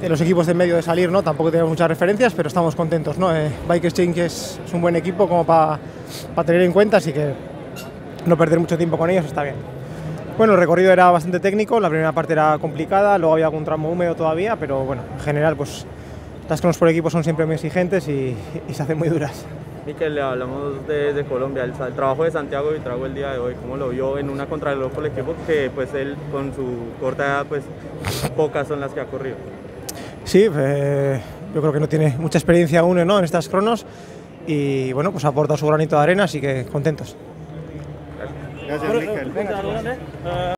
de los equipos de medio de salir, ¿no? Tampoco tenemos muchas referencias, pero estamos contentos, ¿no? Eh, Bike Exchange es, un buen equipo como para tener en cuenta, así que no perder mucho tiempo con ellos está bien. Bueno, el recorrido era bastante técnico, la primera parte era complicada, luego había algún tramo húmedo todavía, pero bueno, en general, pues las cronos por equipo son siempre muy exigentes y, se hacen muy duras. Miquel, le hablamos de, de Colombia, el, trabajo de Santiago y trago el día de hoy, ¿cómo lo vio en una contrarreloj por el equipo que pues él con su corta edad pues pocas son las que ha corrido? Sí, eh, yo creo que no tiene mucha experiencia aún ¿no? en estas cronos y bueno, pues aporta su granito de arena, así que contentos. Gracias.